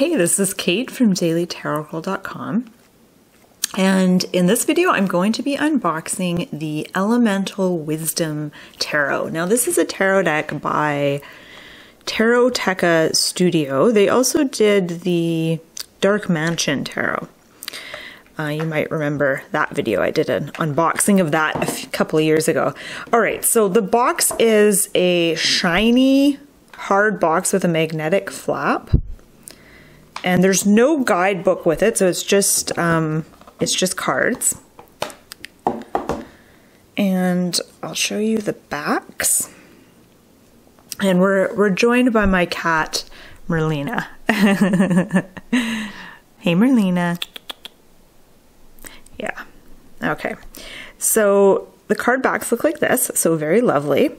Hey, this is Kate from dailytarotgirl.com. And in this video, I'm going to be unboxing the Elemental Wisdom Tarot. Now, this is a tarot deck by Taroteca Studio. They also did the Dark Mansion Tarot. Uh, you might remember that video. I did an unboxing of that a couple of years ago. All right, so the box is a shiny hard box with a magnetic flap. And there's no guidebook with it, so it's just um, it's just cards. And I'll show you the backs. And we're we're joined by my cat, Merlina. hey Merlina. Yeah. Okay. So the card backs look like this, so very lovely.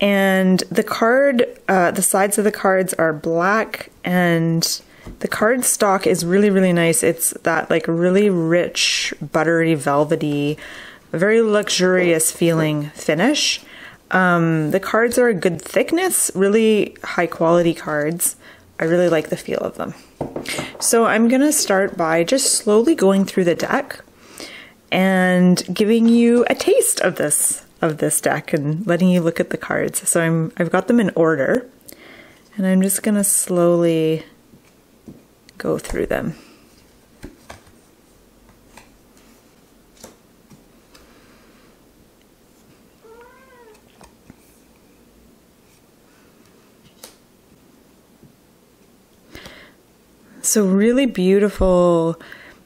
And the card, uh, the sides of the cards are black and the card stock is really, really nice. It's that like really rich, buttery, velvety, very luxurious feeling finish. Um, the cards are a good thickness, really high quality cards. I really like the feel of them. So I'm going to start by just slowly going through the deck and giving you a taste of this of this deck and letting you look at the cards. So I'm I've got them in order and I'm just going to slowly go through them. So really beautiful.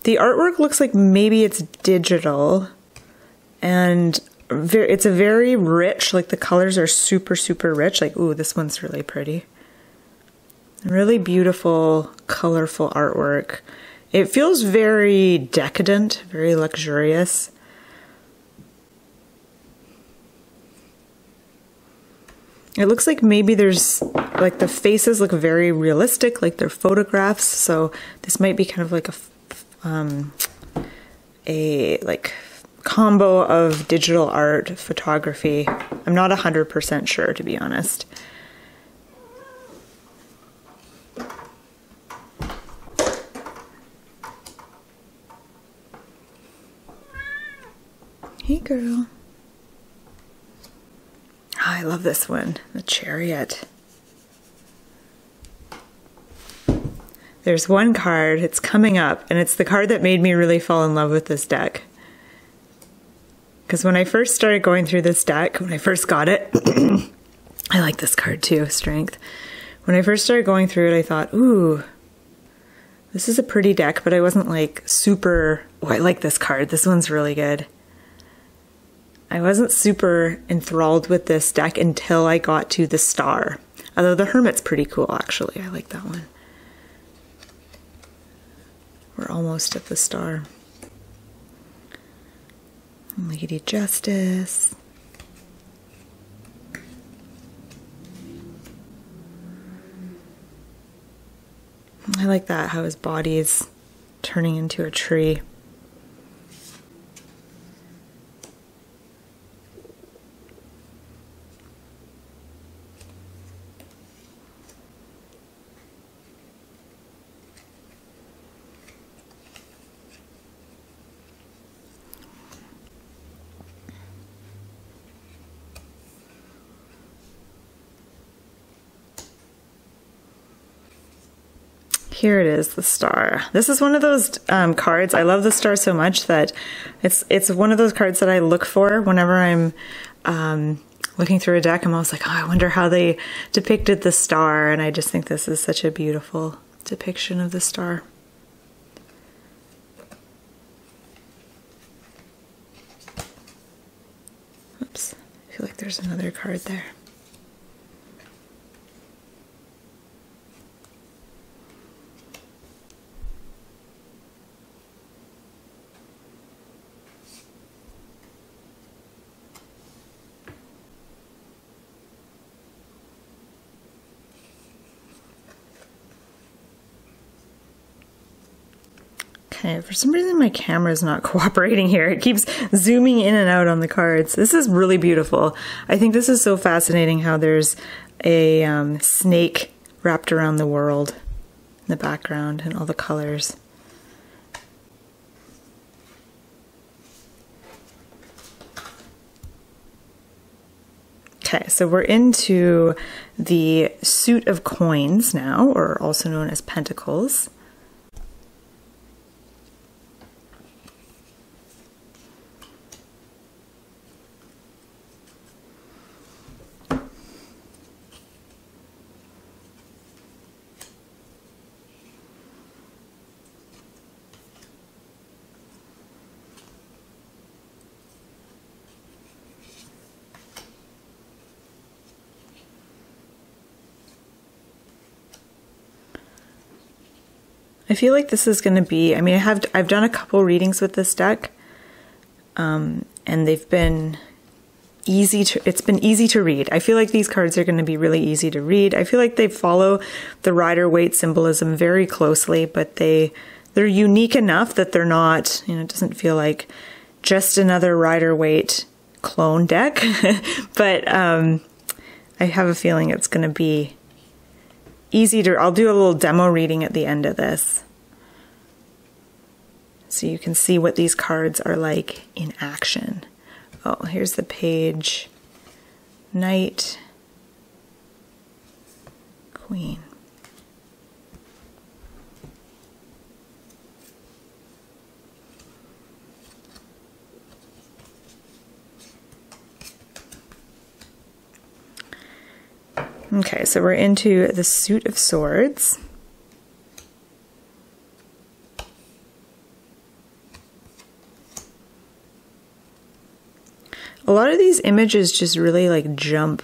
The artwork looks like maybe it's digital and it's a very rich, like the colors are super, super rich. Like, ooh, this one's really pretty. Really beautiful, colorful artwork. It feels very decadent, very luxurious. It looks like maybe there's, like the faces look very realistic, like they're photographs. So this might be kind of like a, um, a like combo of digital art, photography. I'm not 100% sure, to be honest. Girl. Oh, I love this one, the chariot. There's one card, it's coming up, and it's the card that made me really fall in love with this deck. Because when I first started going through this deck, when I first got it, I like this card too, Strength. When I first started going through it, I thought, ooh, this is a pretty deck, but I wasn't like super, oh, I like this card. This one's really good. I wasn't super enthralled with this deck until I got to the star. Although the Hermit's pretty cool, actually. I like that one. We're almost at the star. Lady Justice. I like that, how his body is turning into a tree. Here it is, the star. This is one of those um, cards. I love the star so much that it's it's one of those cards that I look for whenever I'm um, looking through a deck. I'm always like, oh, I wonder how they depicted the star. And I just think this is such a beautiful depiction of the star. Oops, I feel like there's another card there. For some reason my camera is not cooperating here. It keeps zooming in and out on the cards. This is really beautiful. I think this is so fascinating how there's a um, snake wrapped around the world. Isn't the background and all the colors. Okay, so we're into the suit of coins now, or also known as pentacles. I feel like this is going to be. I mean, I have I've done a couple readings with this deck, um, and they've been easy to. It's been easy to read. I feel like these cards are going to be really easy to read. I feel like they follow the Rider Waite symbolism very closely, but they they're unique enough that they're not. You know, it doesn't feel like just another Rider Waite clone deck, but um, I have a feeling it's going to be easy to, I'll do a little demo reading at the end of this. So you can see what these cards are like in action. Oh, here's the page. Knight. Queen. Okay, so we're into the suit of swords. A lot of these images just really like jump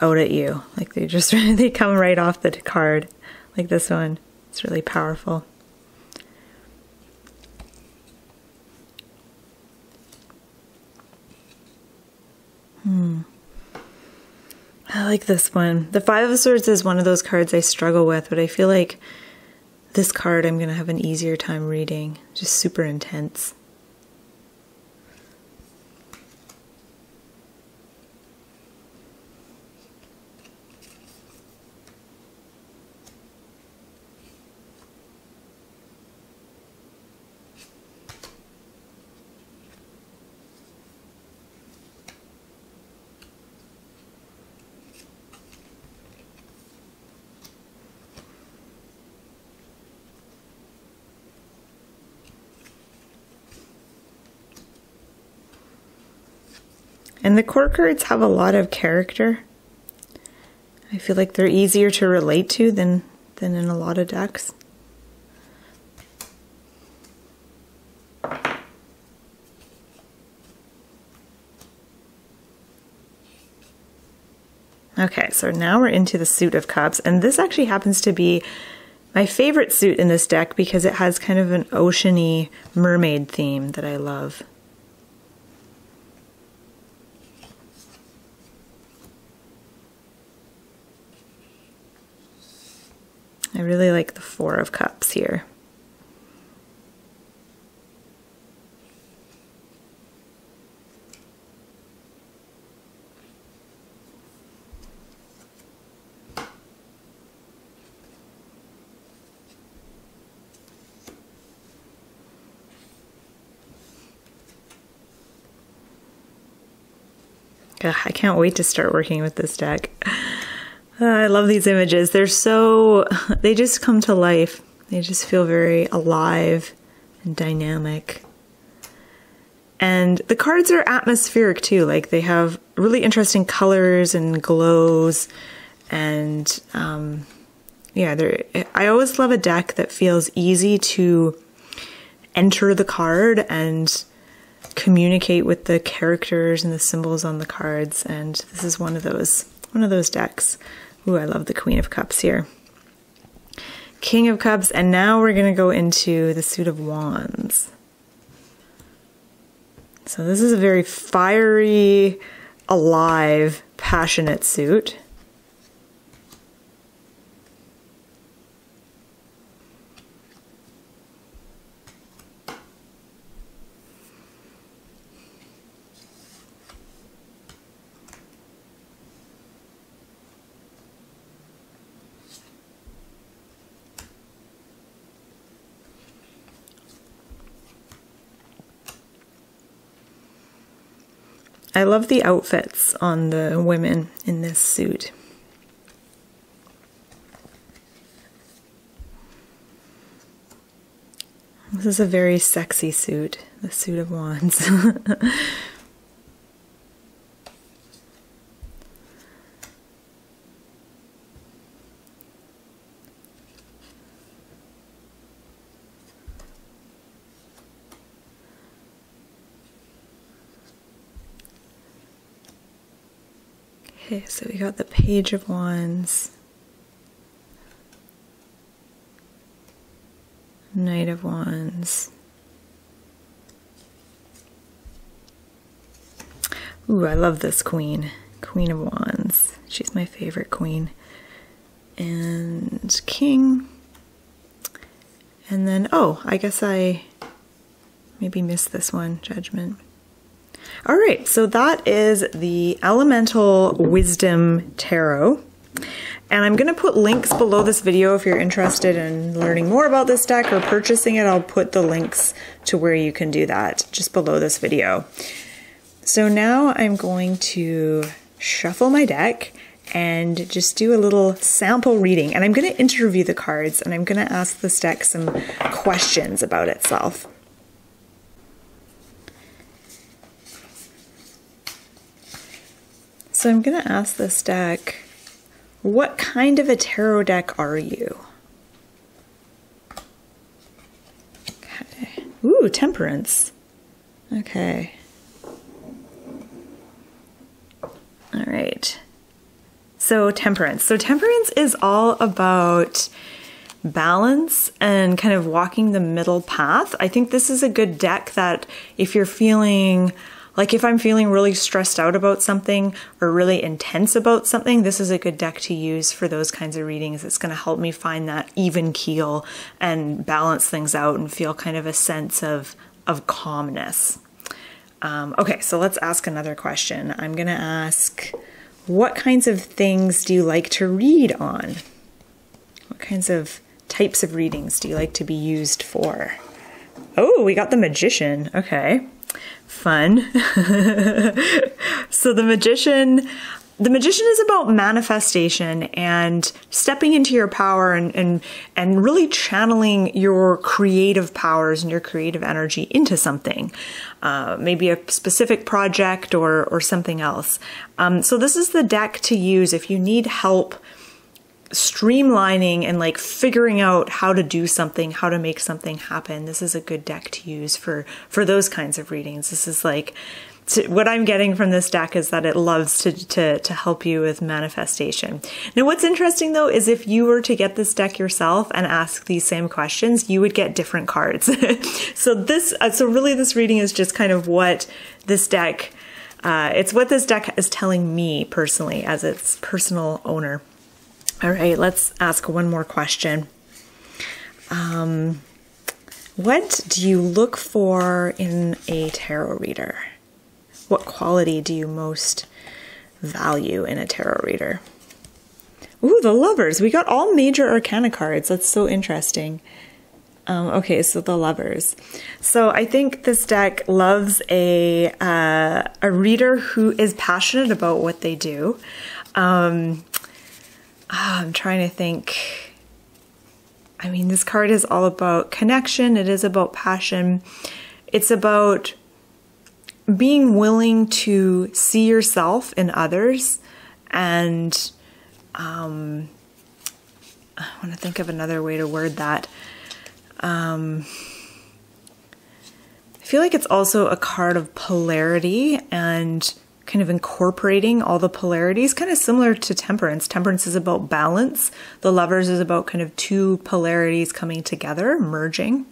out at you. Like they just they come right off the card. Like this one. It's really powerful. Hmm. I like this one. The Five of Swords is one of those cards I struggle with, but I feel like this card I'm going to have an easier time reading. Just super intense. And the court cards have a lot of character. I feel like they're easier to relate to than, than in a lot of decks. Okay, so now we're into the Suit of Cups, and this actually happens to be my favorite suit in this deck because it has kind of an oceany mermaid theme that I love. I really like the Four of Cups here. Ugh, I can't wait to start working with this deck. Uh, I love these images. They're so, they just come to life. They just feel very alive and dynamic. And the cards are atmospheric too. Like they have really interesting colors and glows. And um, yeah, they're, I always love a deck that feels easy to enter the card and communicate with the characters and the symbols on the cards. And this is one of those, one of those decks. Ooh, I love the Queen of Cups here. King of Cups, and now we're going to go into the Suit of Wands. So this is a very fiery, alive, passionate suit. I love the outfits on the women in this suit. This is a very sexy suit, the suit of wands. Okay, so we got the Page of Wands, Knight of Wands. Ooh, I love this queen. Queen of Wands. She's my favorite queen. And King. And then, oh, I guess I maybe missed this one, Judgment. All right, so that is the Elemental Wisdom Tarot. And I'm going to put links below this video if you're interested in learning more about this deck or purchasing it. I'll put the links to where you can do that just below this video. So now I'm going to shuffle my deck and just do a little sample reading. And I'm going to interview the cards and I'm going to ask this deck some questions about itself. So I'm going to ask this deck, what kind of a tarot deck are you? Okay. Ooh, temperance. Okay. All right. So, temperance. So, temperance is all about balance and kind of walking the middle path. I think this is a good deck that if you're feeling like if I'm feeling really stressed out about something or really intense about something, this is a good deck to use for those kinds of readings. It's going to help me find that even keel and balance things out and feel kind of a sense of, of calmness. Um, okay, so let's ask another question. I'm going to ask, what kinds of things do you like to read on? What kinds of types of readings do you like to be used for? Oh, we got the magician. Okay fun. so the magician the magician is about manifestation and stepping into your power and, and and really channeling your creative powers and your creative energy into something uh, maybe a specific project or or something else um, so this is the deck to use if you need help streamlining and like figuring out how to do something, how to make something happen. This is a good deck to use for for those kinds of readings. This is like to, what I'm getting from this deck is that it loves to, to to help you with manifestation. Now, what's interesting though is if you were to get this deck yourself and ask these same questions, you would get different cards. so this, uh, so really, this reading is just kind of what this deck. Uh, it's what this deck is telling me personally as its personal owner. All right, let's ask one more question. Um, what do you look for in a tarot reader? What quality do you most value in a tarot reader? Ooh, the lovers. We got all major arcana cards. That's so interesting. Um, okay, so the lovers. So I think this deck loves a uh, a reader who is passionate about what they do. Um, oh, I'm trying to think. I mean, this card is all about connection, it is about passion, it's about being willing to see yourself in others and um, I want to think of another way to word that. Um, I feel like it's also a card of polarity and kind of incorporating all the polarities, kind of similar to temperance. Temperance is about balance, the lovers is about kind of two polarities coming together, merging.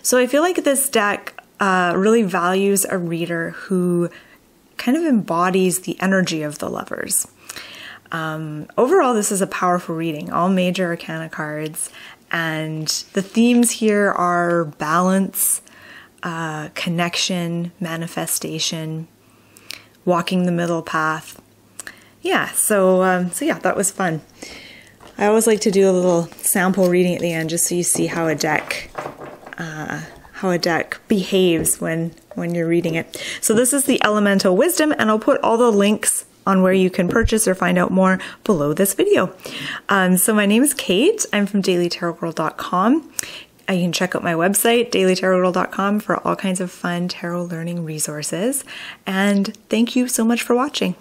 So I feel like this deck uh, really values a reader who kind of embodies the energy of the lovers. Um, overall, this is a powerful reading, all major arcana cards, and the themes here are balance, uh, connection, manifestation, walking the middle path. Yeah, so um, so yeah, that was fun. I always like to do a little sample reading at the end just so you see how a deck uh, how a deck behaves when when you're reading it. So this is the Elemental Wisdom, and I'll put all the links on where you can purchase or find out more below this video. Um, so my name is Kate. I'm from dailytarotgirl.com. You can check out my website, dailytarotgirl.com, for all kinds of fun tarot learning resources. And thank you so much for watching.